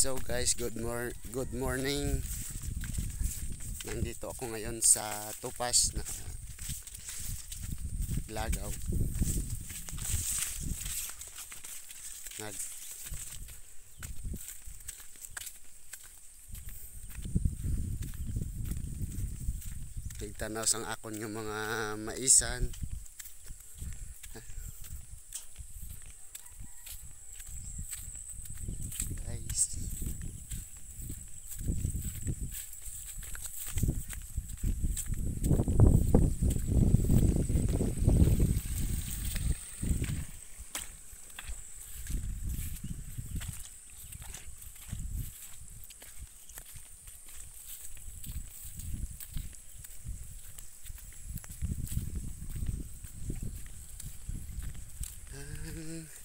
So guys, good mor good morning. Nandito ako ngayon sa Tupas na Lagaw. Nag Tigtanaw sang akon yung mga maisan. Mm-hmm.